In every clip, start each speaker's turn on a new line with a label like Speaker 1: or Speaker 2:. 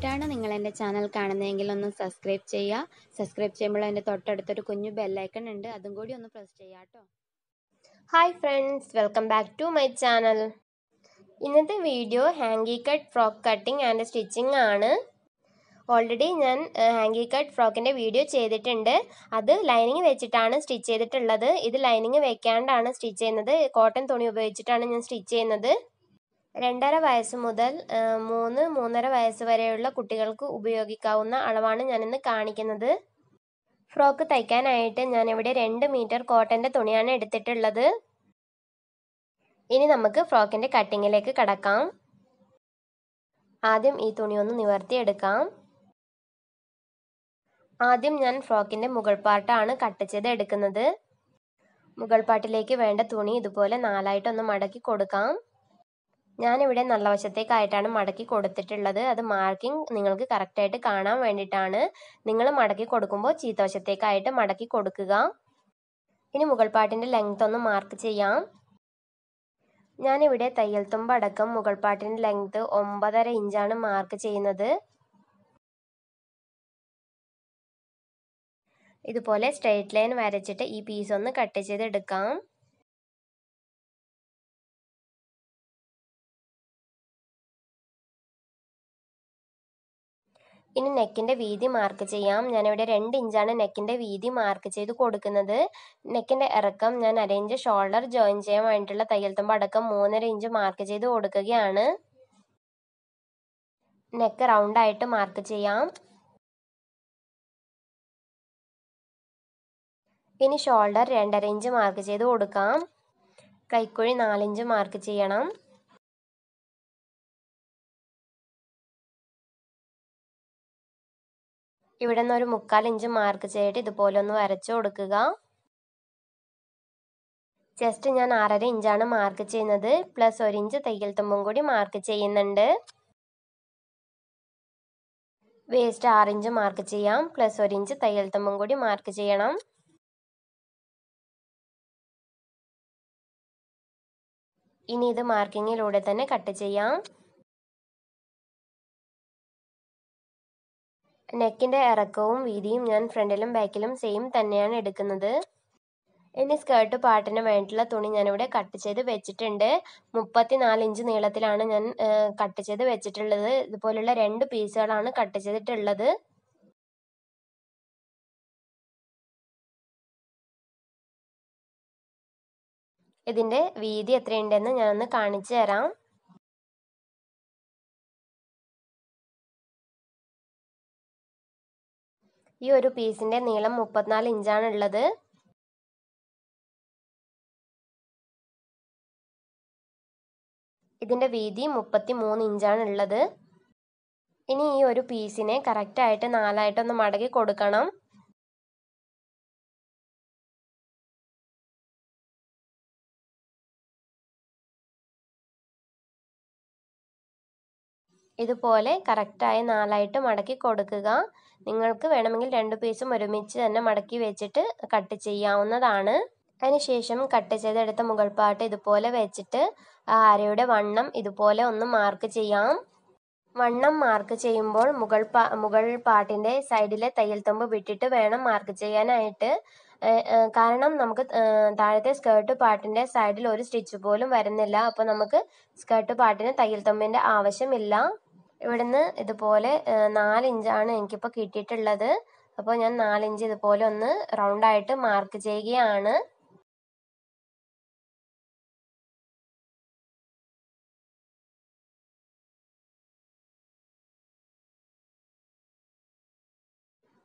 Speaker 1: ആദ്യമായിട്ടാണ് നിങ്ങൾ എന്റെ ചാനൽ കാണുന്നതെങ്കിൽ ഒന്ന് സബ്സ്ക്രൈബ് ചെയ്യുക. സബ്സ്ക്രൈബ് ചെയ്യുമ്പോൾ അതിന്റെ തൊട്ടടുത്തൊരു കുഞ്ഞു ബെല്ലൈക്കൺ ഉണ്ട്. അതും കൂടി ഒന്ന് പ്രസ് ചെയ്യാം കേട്ടോ.
Speaker 2: Hi friends welcome back to my channel ഇന്നത്തെ video hanky cut frock cutting and stitching ആണ്. ഓൾറെഡി ഞാൻ ഹാങ്കി കട്ട് ഫ്രോക്കിന്റെ വീഡിയോ ചെയ്തിട്ടുണ്ട്. അത് ലൈനിങ് വെച്ചിട്ടാണ് സ്റ്റിച്ച് ചെയ്തിട്ടുള്ളത്. ഇത് ലൈനിങ് വെക്കാണ്ടാണ് സ്റ്റിച്ച് ചെയ്യുന്നത്. കോട്ടൺ തുണി ഉപയോഗിച്ചിട്ടാണ് ഞാൻ സ്റ്റിച്ച് ചെയ്യുന്നത്. രണ്ടര വയസ്സ് മുതൽ മൂന്ന് മൂന്നര വയസ്സ് വരെയുള്ള കുട്ടികൾക്ക് ഉപയോഗിക്കാവുന്ന അളവാണ് ഞാനിന്ന് കാണിക്കുന്നത്. ഫ്രോക്ക് തയ്ക്കാനായിട്ട് ഞാനിവിടെ രണ്ട് മീറ്റർ കോട്ടന്റെ തുണിയാണ് എടുത്തിട്ടുള്ളത്. ഇനി നമുക്ക് ഫ്രോക്കിന്റെ കട്ടിങ്ങിലേക്ക് കടക്കാം. ആദ്യം ഈ തുണി ഒന്ന് നിവർത്തിയെടുക്കാം. ആദ്യം ഞാൻ ഫ്രോക്കിന്റെ മുകൾ പാർട്ടാണ് കട്ട് ചെയ്ത് എടുക്കുന്നത്. മുകൾ പാട്ടിലേക്ക് വേണ്ട തുണി ഇതുപോലെ നാലായിട്ടൊന്ന് മടക്കി കൊടുക്കാം. ഞാനിവിടെ നല്ല വശത്തേക്കായിട്ടാണ് മടക്കി കൊടുത്തിട്ടുള്ളത്. അത് മാർക്കിംഗ് നിങ്ങൾക്ക് കറക്റ്റായിട്ട് കാണാൻ വേണ്ടിയിട്ടാണ്. നിങ്ങൾ മടക്കി കൊടുക്കുമ്പോൾ ചീത്തവശത്തേക്കായിട്ട് മടക്കി കൊടുക്കുക. ഇനി മുകൾ പാട്ടിന്റെ ലെങ്ത് ഒന്ന് മാർക്ക് ചെയ്യാം. ഞാനിവിടെ തയ്യൽ തുമ്പ് അടക്കം മുകൾ പാട്ടിന്റെ ലെങ്ത് ഒമ്പതര ഇഞ്ചാണ് മാർക്ക് ചെയ്യുന്നത്. ഇതുപോലെ സ്ട്രെയിറ്റ് ലൈൻ വരച്ചിട്ട് ഈ പീസ് ഒന്ന് കട്ട് ചെയ്തെടുക്കാം. ഇനി നെക്കിന്റെ വീതി മാർക്ക് ചെയ്യാം. ഞാനിവിടെ രണ്ട് ഇഞ്ചാണ് നെക്കിന്റെ വീതി മാർക്ക് ചെയ്ത് കൊടുക്കുന്നത്. നെക്കിന്റെ ഇറക്കം ഞാൻ അരയിഞ്ച് ഷോൾഡർ ജോയിൻ ചെയ്യാൻ വേണ്ടിയിട്ടുള്ള തയ്യൽ തുമ്പ് അടക്കം മൂന്നര ഇഞ്ച് മാർക്ക് ചെയ്ത് കൊടുക്കുകയാണ്. നെക്ക് റൗണ്ടായിട്ട് മാർക്ക് ചെയ്യാം. ഇനി ഷോൾഡർ രണ്ടര ഇഞ്ച് മാർക്ക് ചെയ്ത് കൊടുക്കാം. കൈക്കുഴി നാലിഞ്ച് മാർക്ക് ചെയ്യണം. ഇവിടെ നിന്ന് ഒരു മുക്കാൽ ഇഞ്ച് മാർക്ക് ചെയ്തിട്ട് ഇതുപോലെ ഒന്ന് വരച്ചു കൊടുക്കുക. ജസ്റ്റ് ഞാൻ ആറര ഇഞ്ചാണ് മാർക്ക് ചെയ്യുന്നത്. പ്ലസ് ഒരു ഇഞ്ച് തയ്യൽ തുമ്പും കൂടി മാർക്ക് ചെയ്യുന്നുണ്ട്. വേസ്റ്റ് ആറ് ഇഞ്ച് മാർക്ക് ചെയ്യാം. പ്ലസ് ഒരു ഇഞ്ച് തയ്യൽ തുമ്പും കൂടി മാർക്ക് ചെയ്യണം. ഇനി ഇത് മാർക്കിങ്ങിലൂടെ തന്നെ കട്ട് ചെയ്യാം. നെക്കിന്റെ ഇറക്കവും വീതിയും ഞാൻ ഫ്രണ്ടിലും ബാക്കിലും സെയിം തന്നെയാണ് എടുക്കുന്നത്. ഇനി സ്കേർട്ട് പാട്ടിന് വേണ്ടിയിട്ടുള്ള തുണി ഞാനിവിടെ കട്ട് ചെയ്ത് വെച്ചിട്ടുണ്ട്. മുപ്പത്തിനാല് ഇഞ്ച് നീളത്തിലാണ് ഞാൻ കട്ട് ചെയ്ത് വെച്ചിട്ടുള്ളത്. ഇതുപോലുള്ള രണ്ട് പീസുകളാണ് കട്ട് ചെയ്തിട്ടുള്ളത്. ഇതിന്റെ വീതി എത്രയുണ്ടെന്ന് ഞാനൊന്ന് കാണിച്ചു തരാം. ഈ ഒരു പീസിന്റെ നീളം മുപ്പത്തിനാല് ഇഞ്ചാണ് ഉള്ളത്. ഇതിന്റെ വീതി മുപ്പത്തി മൂന്ന് ഇഞ്ചാണ് ഉള്ളത്. ഇനി ഈ ഒരു പീസിനെ കറക്റ്റായിട്ട് നാലായിട്ടൊന്ന് മടക്കി കൊടുക്കണം. ഇതുപോലെ കറക്റ്റായി നാലായിട്ട് മടക്കി കൊടുക്കുക. നിങ്ങൾക്ക് വേണമെങ്കിൽ രണ്ട് പീസും ഒരുമിച്ച് തന്നെ മടക്കി വെച്ചിട്ട് കട്ട് ചെയ്യാവുന്നതാണ്. അതിനുശേഷം കട്ട് ചെയ്തെടുത്ത മുകൾ പാട്ട് ഇതുപോലെ വെച്ചിട്ട് അരയുടെ വണ്ണം ഇതുപോലെ ഒന്ന് മാർക്ക് ചെയ്യാം. വണ്ണം മാർക്ക് ചെയ്യുമ്പോൾ മുകൾ പാ മുകൾ പാട്ടിന്റെ സൈഡിലെ തയ്യൽ തുമ്പ് വിട്ടിട്ട് വേണം മാർക്ക് ചെയ്യാനായിട്ട്. കാരണം നമുക്ക് താഴത്തെ സ്കേർട്ട് പാട്ടിന്റെ സൈഡിൽ ഒരു സ്റ്റിച്ച് പോലും വരുന്നില്ല. അപ്പോൾ നമുക്ക് സ്കേർട്ട് പാട്ടിന് തയ്യൽ തുമ്പിന്റെ ആവശ്യമില്ല. ഇവിടുന്ന് ഇതുപോലെ നാലിഞ്ചാണ് എനിക്കിപ്പോൾ കിട്ടിയിട്ടുള്ളത്. അപ്പോൾ ഞാൻ നാലിഞ്ച് ഇതുപോലെ ഒന്ന് റൗണ്ടായിട്ട് മാർക്ക് ചെയ്യുകയാണ്.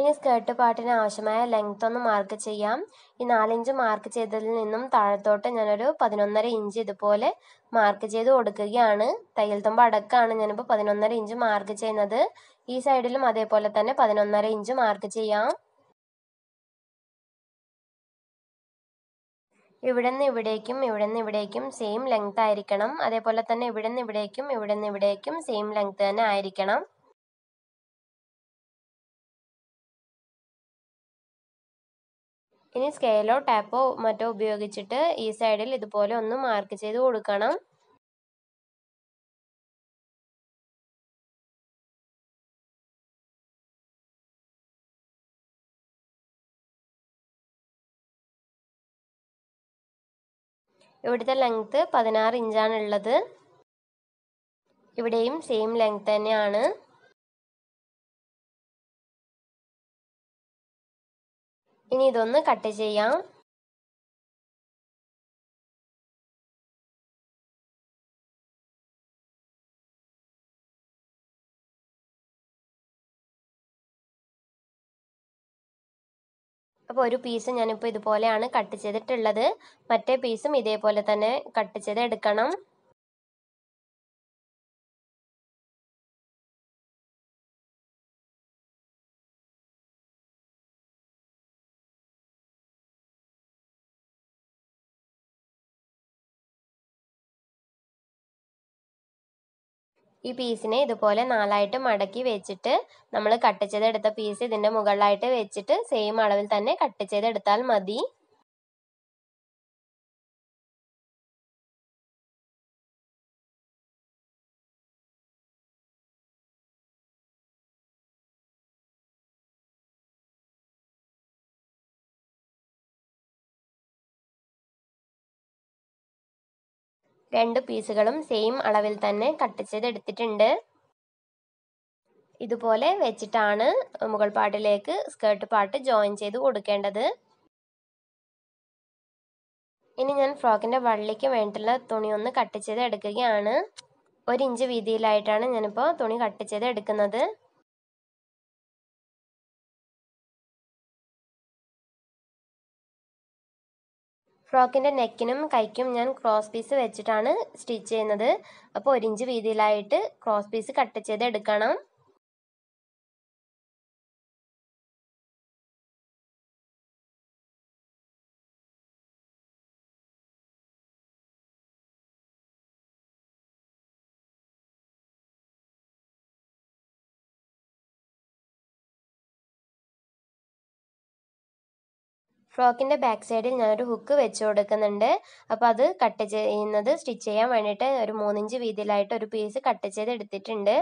Speaker 2: ഇനി സ്കേർട്ട് പാട്ടിന് ആവശ്യമായ ലെങ്ത് ഒന്ന് മാർക്ക് ചെയ്യാം. ഈ നാലിഞ്ച് മാർക്ക് ചെയ്തതിൽ നിന്നും താഴത്തോട്ട് ഞാനൊരു പതിനൊന്നര ഇഞ്ച് ഇതുപോലെ മാർക്ക് ചെയ്ത് കൊടുക്കുകയാണ്. തയ്യൽ തുമ്പ് അടക്കമാണ് ഞാനിപ്പോൾ പതിനൊന്നര ഇഞ്ച് മാർക്ക് ചെയ്യുന്നത്. ഈ സൈഡിലും അതേപോലെ തന്നെ പതിനൊന്നര ഇഞ്ച് മാർക്ക് ചെയ്യാം. ഇവിടെ നിന്ന് ഇവിടേക്കും ഇവിടെ നിന്ന് ഇവിടേക്കും സെയിം ലെങ്ത് ആയിരിക്കണം. അതേപോലെ തന്നെ ഇവിടെ നിന്ന് ഇവിടേക്കും ഇവിടെ നിന്ന് ഇവിടേക്കും സെയിം ലെങ്ത് തന്നെ ആയിരിക്കണം. ഇനി സ്കെയിലോ ടാപ്പോ മറ്റോ ഉപയോഗിച്ചിട്ട് ഈ സൈഡിൽ ഇതുപോലെ ഒന്ന് മാർക്ക് ചെയ്ത് കൊടുക്കണം. ഇവിടുത്തെ ലെങ്ത്ത് പതിനാറ് ഇഞ്ചാണ് ഉള്ളത് ഇവിടെയും സെയിം ലെങ്ത് തന്നെയാണ്. ഇനി ഇതൊന്ന് കട്ട് ചെയ്യാം. അപ്പോൾ ഒരു പീസ് ഞാനിപ്പോൾ ഇതുപോലെയാണ് കട്ട് ചെയ്തിട്ടുള്ളത്. മറ്റേ പീസും ഇതേപോലെ തന്നെ കട്ട് ചെയ്ത് എടുക്കണം ഈ പീസിനെ ഇതുപോലെ നാലായിട്ട് മടക്കി വെച്ചിട്ട് നമ്മൾ കട്ട് ചെയ്തെടുത്ത പീസ് ഇതിന്റെ മുകളിലായിട്ട് വെച്ചിട്ട് സെയിം അളവിൽ തന്നെ കട്ട് ചെയ്തെടുത്താൽ മതി. രണ്ട് പീസുകളും സെയിം അളവിൽ തന്നെ കട്ട് ചെയ്തെടുത്തിട്ടുണ്ട് ഇതുപോലെ വെച്ചിട്ടാണ് മുകൾ പാട്ടിലേക്ക് സ്കേർട്ട് പാട്ട് ജോയിൻ ചെയ്ത് കൊടുക്കേണ്ടത്. ഇനി ഞാൻ ഫ്രോക്കിന്റെ വള്ളിക്ക് വേണ്ടിയിട്ടുള്ള തുണി ഒന്ന് കട്ട് ചെയ്ത് എടുക്കുകയാണ്. ഒരു ഇഞ്ച് വീതിയിലായിട്ടാണ് ഞാനിപ്പോൾ തുണി കട്ട് ചെയ്ത് എടുക്കുന്നത്. ഫ്രോക്കിന്റെ നെക്കിനും കൈക്കും ഞാൻ ക്രോസ് പീസ് വെച്ചിട്ടാണ് സ്റ്റിച്ച് ചെയ്യുന്നത്. അപ്പോൾ ഒരു ഇഞ്ച് വീതിയിലായിട്ട് ക്രോസ് പീസ് കട്ട് ചെയ്ത് എടുക്കണം. ഫ്രോക്കിന്റെ ബാക്ക് സൈഡിൽ ഞാനൊരു ഹുക്ക് വെച്ച് കൊടുക്കുന്നുണ്ട്. അപ്പോൾ അത് കട്ട് ചെയ്യുന്നത് സ്റ്റിച്ച് ചെയ്യാൻ വേണ്ടിയിട്ട് ഒരു മൂന്നിഞ്ച് വീതിയിലായിട്ട് ഒരു പീസ് കട്ട് ചെയ്ത് എടുത്തിട്ടുണ്ട്.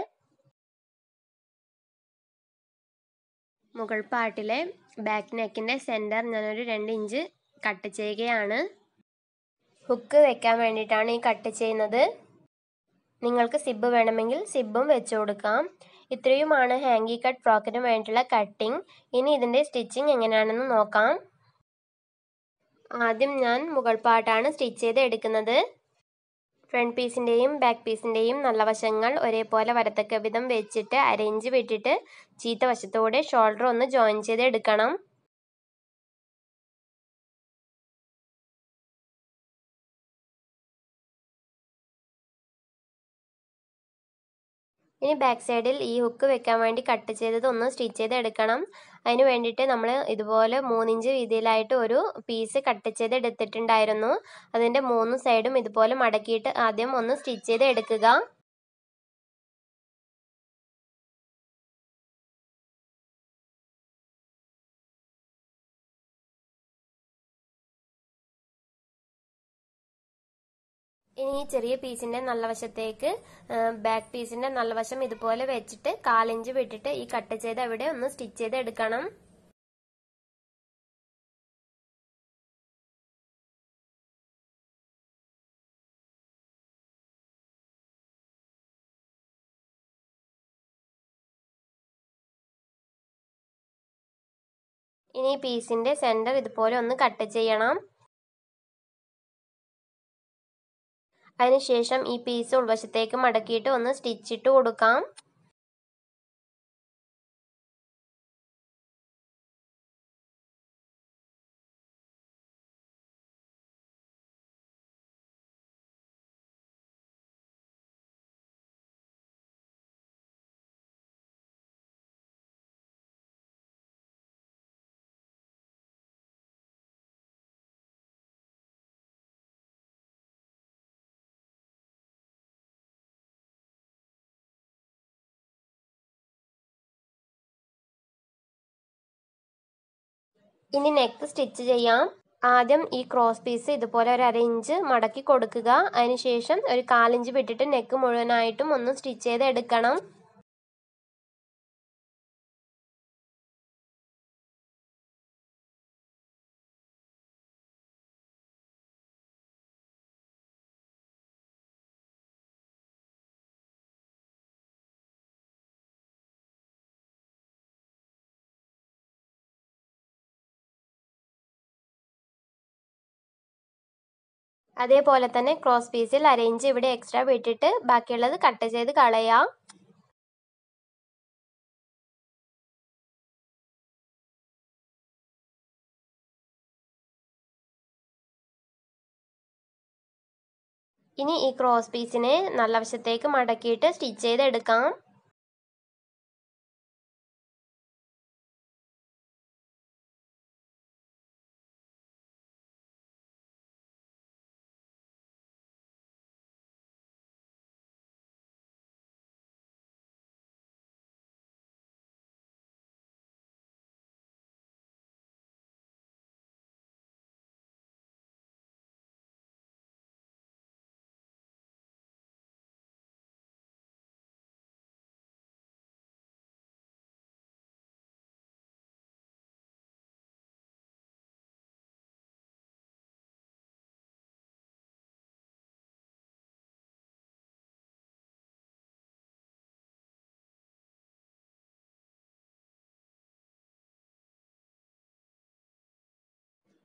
Speaker 2: മുകൾ പാർട്ടിലെ ബാക്ക് നെക്കിന്റെ സെന്റർ ഞാനൊരു രണ്ട് ഇഞ്ച് കട്ട് ചെയ്യുകയാണ്. ഹുക്ക് വെക്കാൻ വേണ്ടിയിട്ടാണ് ഈ കട്ട് ചെയ്യുന്നത്. നിങ്ങൾക്ക് സിബ് വേണമെങ്കിൽ സിബും വെച്ച് കൊടുക്കാം. ഇത്രയുമാണ് ഹാങ്കി കട്ട് ഫ്രോക്കിന് വേണ്ടിയിട്ടുള്ള കട്ടിങ് ഇനി ഇതിന്റെ സ്റ്റിച്ചിങ് എങ്ങനെയാണെന്ന് നോക്കാം. ആദ്യം ഞാൻ മുകൾ പാട്ടാണ് സ്റ്റിച്ച് ചെയ്ത് എടുക്കുന്നത്. ഫ്രണ്ട് പീസിന്റെയും ബാക്ക് പീസിന്റെയും നല്ല വശങ്ങൾ ഒരേപോലെ വരത്തക്ക വിധം വെച്ചിട്ട് അരയിഞ്ച് വിട്ടിട്ട് ചീത്ത വശത്തോടെ ഷോൾഡർ ഒന്ന് ജോയിൻ ചെയ്ത് എടുക്കണം. ഇനി ബാക്ക് സൈഡിൽ ഈ ഹുക്ക് വെക്കാൻ വേണ്ടി കട്ട് ചെയ്തത് ഒന്ന് സ്റ്റിച്ച് ചെയ്ത് എടുക്കണം. അതിന് വേണ്ടിയിട്ട് നമ്മൾ ഇതുപോലെ മൂന്നിഞ്ച് വീതിയിലായിട്ട് ഒരു പീസ് കട്ട് ചെയ്ത് എടുത്തിട്ടുണ്ടായിരുന്നു. അതിന്റെ മൂന്ന് സൈഡും ഇതുപോലെ മടക്കിയിട്ട് ആദ്യം ഒന്ന് സ്റ്റിച്ച് ചെയ്ത് എടുക്കുക. ഇനി ഈ ചെറിയ പീസിന്റെ നല്ല വശത്തേക്ക് ബാക്ക് പീസിന്റെ നല്ല വശം ഇതുപോലെ വെച്ചിട്ട് കാലിഞ്ച് വിട്ടിട്ട് ഈ കട്ട് ചെയ്ത് അവിടെ ഒന്ന് സ്റ്റിച്ച് ചെയ്ത് എടുക്കണം. ഇനി ഈ പീസിന്റെ സെന്റർ ഇതുപോലെ ഒന്ന് കട്ട് ചെയ്യണം. അതിനുശേഷം ഈ പീസ് ഉൾവശത്തേക്ക് മടക്കിയിട്ട് ഒന്ന് സ്റ്റിച്ചിട്ട് കൊടുക്കാം. ഇനി നെക്ക് സ്റ്റിച്ച് ചെയ്യാം. ആദ്യം ഈ ക്രോസ് പീസ് ഇതുപോലെ ഒരു അര ഇഞ്ച് മടക്കി കൊടുക്കുക. അതിനുശേഷം ഒരു കാലിഞ്ച് വിട്ടിട്ട് നെക്ക് മുഴുവനായിട്ടും ഒന്ന് സ്റ്റിച്ച് ചെയ്ത് എടുക്കണം അതേപോലെ തന്നെ ക്രോസ് പീസിൽ അരയിഞ്ച് ഇവിടെ എക്സ്ട്രാ വിട്ടിട്ട് ബാക്കിയുള്ളത് കട്ട് ചെയ്ത് കളയാം. ഇനി ഈ ക്രോസ് പീസിനെ നല്ല വശത്തേക്ക് മടക്കിയിട്ട് സ്റ്റിച്ച് ചെയ്തെടുക്കാം.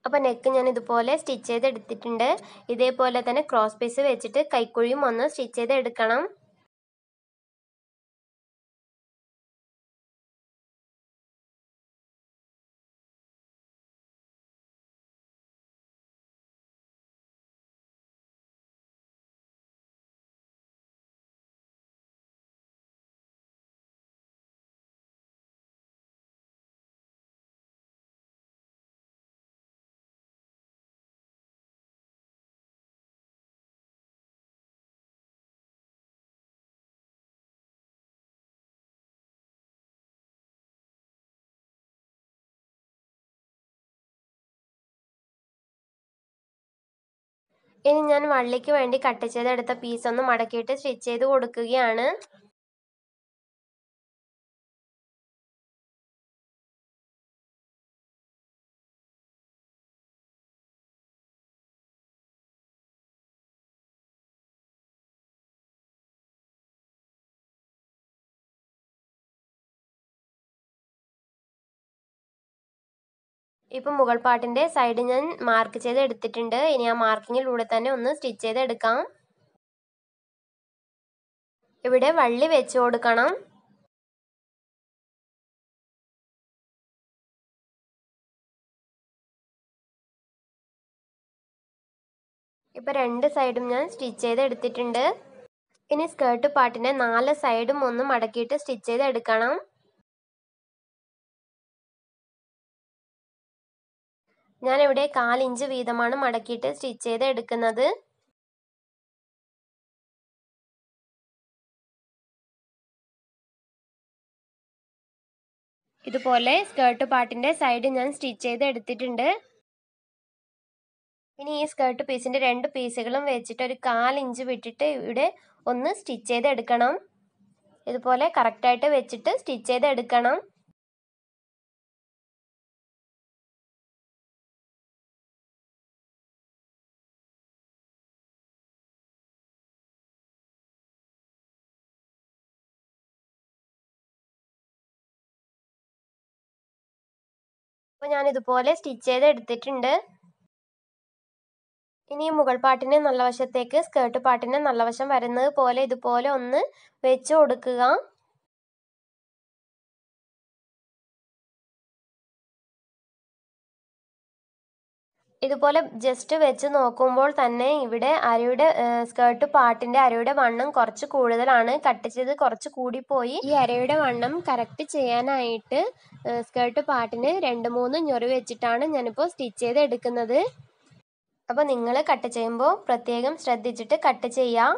Speaker 2: അപ്പോൾ നെക്ക് ഞാൻ ഇതുപോലെ സ്റ്റിച്ച് ചെയ്ത് എടുത്തിട്ടുണ്ട് ഇതേപോലെ തന്നെ ക്രോസ് പീസ് വെച്ചിട്ട് കൈക്കുഴിയും ഒന്ന് സ്റ്റിച്ച് ചെയ്ത് ഇനി ഞാൻ വള്ളിക്ക് വേണ്ടി കട്ട് ചെയ്തെടുത്ത പീസ് ഒന്ന് മടക്കിയിട്ട് സ്റ്റിച്ച് ചെയ്ത് കൊടുക്കുകയാണ്. ഇപ്പം മുകൾ പാട്ടിന്റെ സൈഡ് ഞാൻ മാർക്ക് ചെയ്ത് എടുത്തിട്ടുണ്ട്. ഇനി ആ മാർക്കിങ്ങിലൂടെ തന്നെ ഒന്ന് സ്റ്റിച്ച് ചെയ്ത് എടുക്കാം. ഇവിടെ വള്ളി വെച്ച് കൊടുക്കണം. ഇപ്പം രണ്ട് സൈഡും ഞാൻ സ്റ്റിച്ച് ചെയ്ത് എടുത്തിട്ടുണ്ട്. ഇനി സ്കേർട്ട് പാട്ടിന്റെ നാല് സൈഡും ഒന്ന് മടക്കിയിട്ട് സ്റ്റിച്ച് ചെയ്ത് എടുക്കണം. ഞാനിവിടെ കാലിഞ്ച് വീതമാണ് മടക്കിയിട്ട് സ്റ്റിച്ച് ചെയ്ത് എടുക്കുന്നത്. ഇതുപോലെ സ്കേർട്ട് പാട്ടിന്റെ സൈഡ് ഞാൻ സ്റ്റിച്ച് ചെയ്ത് എടുത്തിട്ടുണ്ട്. ഇനി ഈ സ്കേർട്ട് പീസിന്റെ രണ്ട് പീസുകളും വെച്ചിട്ട് ഒരു കാലിഞ്ച് വിട്ടിട്ട് ഇവിടെ ഒന്ന് സ്റ്റിച്ച് ചെയ്ത് എടുക്കണം. ഇതുപോലെ കറക്റ്റായിട്ട് വെച്ചിട്ട് സ്റ്റിച്ച് ചെയ്ത് എടുക്കണം. അപ്പോൾ ഞാൻ ഇതുപോലെ സ്റ്റിച്ച് ചെയ്ത് എടുത്തിട്ടുണ്ട് ഇനി മുകൾ പാട്ടിന്റെ നല്ല വശത്തേക്ക് സ്കേർട്ട് പാട്ടിന്റെ നല്ല വശം വരുന്നത് പോലെ ഇതുപോലെ ഒന്ന് വെച്ച് കൊടുക്കുക. ഇതുപോലെ ജസ്റ്റ് വെച്ച് നോക്കുമ്പോൾ തന്നെ ഇവിടെ അരയുടെ സ്കേർട്ട് പാട്ടിന്റെ അരയുടെ വണ്ണം കുറച്ച് കൂടുതലാണ്. കട്ട് ചെയ്ത് കുറച്ച് കൂടിപ്പോയി ഈ അരയുടെ വണ്ണം കറക്റ്റ് ചെയ്യാനായിട്ട് സ്കേർട്ട് പാട്ടിന് രണ്ട് മൂന്ന് ഞൊറി വെച്ചിട്ടാണ് ഞാനിപ്പോൾ സ്റ്റിച്ച് ചെയ്ത് എടുക്കുന്നത്. അപ്പോൾ നിങ്ങൾ കട്ട് ചെയ്യുമ്പോൾ പ്രത്യേകം ശ്രദ്ധിച്ചിട്ട് കട്ട് ചെയ്യാം.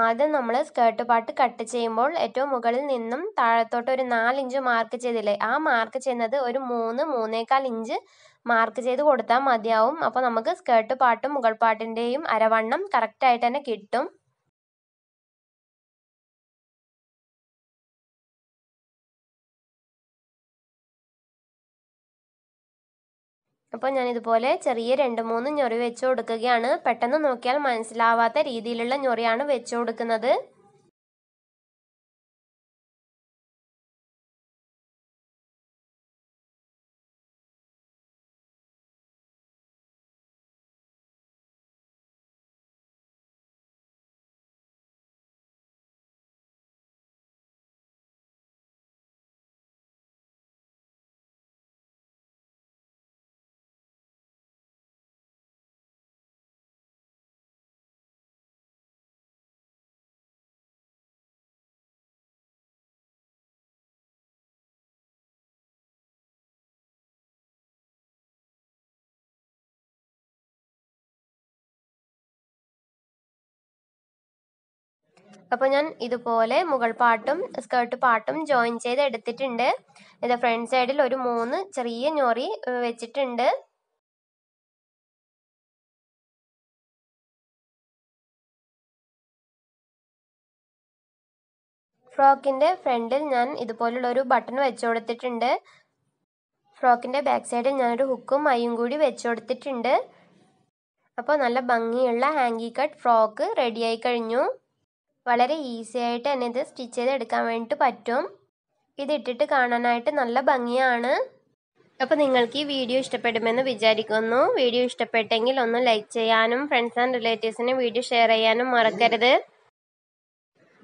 Speaker 2: ആദ്യം നമ്മൾ സ്കേർട്ട് പാട്ട് കട്ട് ചെയ്യുമ്പോൾ ഏറ്റവും മുകളിൽ നിന്നും താഴത്തോട്ട് ഒരു നാലിഞ്ച് മാർക്ക് ചെയ്തില്ലേ? ആ മാർക്ക് ചെയ്യുന്നത് ഒരു മൂന്ന് മൂന്നേകാൽ ഇഞ്ച് മാർക്ക് ചെയ്ത് കൊടുത്താൽ മതിയാവും. അപ്പോൾ നമുക്ക് സ്കേർട്ട് പാട്ടും മുകൾ പാട്ടിന്റെയും അരവണ്ണം കറക്റ്റായിട്ട് തന്നെ കിട്ടും. അപ്പോൾ ഞാൻ ഇതുപോലെ ചെറിയ രണ്ട് മൂന്ന് ഞൊറി വെച്ച് കൊടുക്കുകയാണ്. പെട്ടെന്ന് നോക്കിയാൽ മനസ്സിലാവാത്ത രീതിയിലുള്ള ഞൊറിയാണ് വെച്ച് കൊടുക്കുന്നത്. അപ്പോൾ ഞാൻ ഇതുപോലെ മുകൾ പാട്ടും സ്കേർട്ട് പാട്ടും ജോയിൻ ചെയ്ത് എടുത്തിട്ടുണ്ട്. ഇത് ഫ്രണ്ട് സൈഡിൽ ഒരു മൂന്ന് ചെറിയ ഞൊറി വെച്ചിട്ടുണ്ട്. ഫ്രോക്കിന്റെ ഫ്രണ്ടിൽ ഞാൻ ഇതുപോലുള്ള ഒരു ബട്ടൺ വെച്ചു കൊടുത്തിട്ടുണ്ട്. ഫ്രോക്കിന്റെ ബാക്ക് സൈഡിൽ ഞാനൊരു ഹുക്കും മയും കൂടി വെച്ചു കൊടുത്തിട്ടുണ്ട്. അപ്പോൾ നല്ല ഭംഗിയുള്ള ഹാങ്കി കട്ട് ഫ്രോക്ക് റെഡിയായി കഴിഞ്ഞു. വളരെ ഈസി ആയിട്ട് തന്നെ ഇത് സ്റ്റിച്ച് ചെയ്ത് എടുക്കാൻ വേണ്ടിയിട്ട് പറ്റും. ഇതിട്ടിട്ട് കാണാനായിട്ട് നല്ല ഭംഗിയാണ്. അപ്പോൾ നിങ്ങൾക്ക് ഈ വീഡിയോ ഇഷ്ടപ്പെടുമെന്ന് വിചാരിക്കുന്നു. വീഡിയോ ഇഷ്ടപ്പെട്ടെങ്കിൽ ഒന്ന് ലൈക്ക് ചെയ്യാനും ഫ്രണ്ട്സ് ആൻഡ് റിലേറ്റീവ്സിന് വീഡിയോ ഷെയർ ചെയ്യാനും മറക്കരുത്.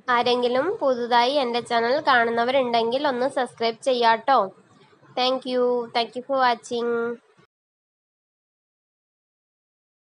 Speaker 2: ആരെങ്കിലും പുതുതായി എന്റെ ചാനൽ കാണുന്നവരുണ്ടെങ്കിൽ ഒന്ന് സബ്സ്ക്രൈബ് ചെയ്യാട്ടോ. Thank you thank you for watching